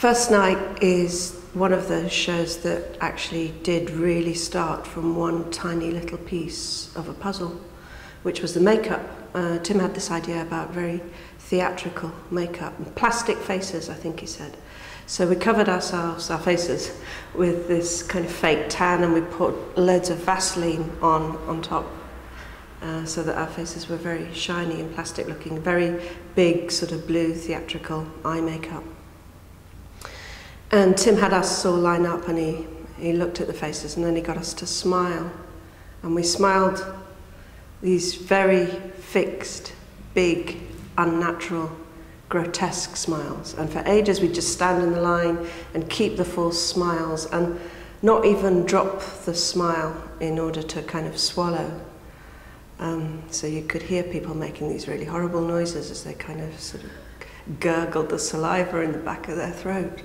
First Night is one of the shows that actually did really start from one tiny little piece of a puzzle, which was the makeup. Uh, Tim had this idea about very theatrical makeup, plastic faces, I think he said. So we covered ourselves, our faces, with this kind of fake tan, and we put loads of Vaseline on on top, uh, so that our faces were very shiny and plastic looking, very big, sort of blue theatrical eye makeup. And Tim had us all line up and he, he looked at the faces and then he got us to smile. And we smiled these very fixed, big, unnatural, grotesque smiles. And for ages we'd just stand in the line and keep the false smiles and not even drop the smile in order to kind of swallow. Um, so you could hear people making these really horrible noises as they kind of sort of gurgled the saliva in the back of their throat.